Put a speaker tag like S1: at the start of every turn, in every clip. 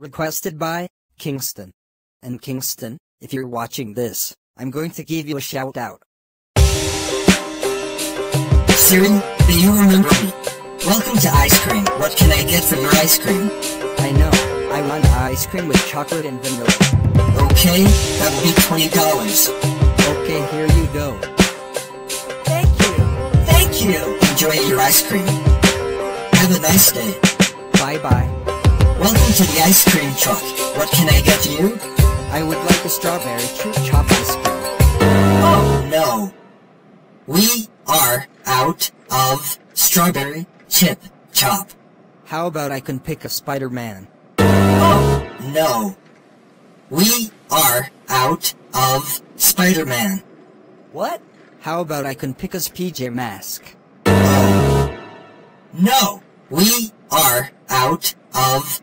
S1: Requested by Kingston. And Kingston, if you're watching this, I'm going to give you a shout out.
S2: Siri, do you remember me? Welcome to ice cream. What can I get for your ice cream?
S1: I know, I want ice cream with chocolate and vanilla.
S2: Okay, that would be $20.
S1: Okay, here you go.
S2: Thank you. Thank you. Enjoy your ice cream. Have a nice day.
S1: Bye bye.
S2: Welcome to the ice cream truck. What can I get you?
S1: I would like a strawberry chip chop ice cream.
S2: Oh no. We are out of strawberry chip chop.
S1: How about I can pick a Spider-Man?
S2: Oh no. We are out of Spider-Man.
S1: What? How about I can pick a PJ Mask?
S2: Oh, no. We are out of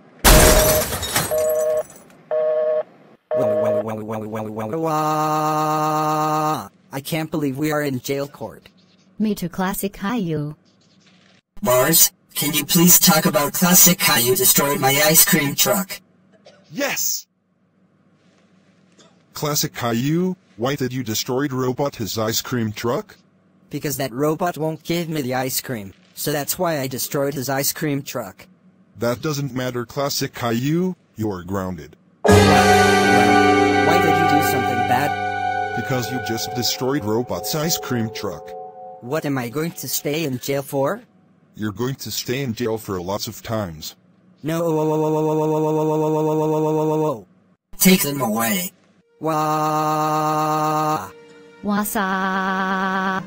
S1: I can't believe we are in jail court.
S3: Me too classic Caillou.
S2: Mars, can you please talk about classic Caillou destroyed my ice cream truck?
S4: Yes! Classic Caillou, why did you destroy Robot his ice cream truck?
S1: Because that robot won't give me the ice cream. So that's why I destroyed his ice cream truck.
S4: That doesn't matter Classic Caillou, you're grounded. Because you just destroyed Robot's ice cream truck.
S1: What am I going to stay in jail for?
S4: You're going to stay in jail for lots of times.
S1: No.
S2: Take them away.
S1: Wah.
S3: Wasa.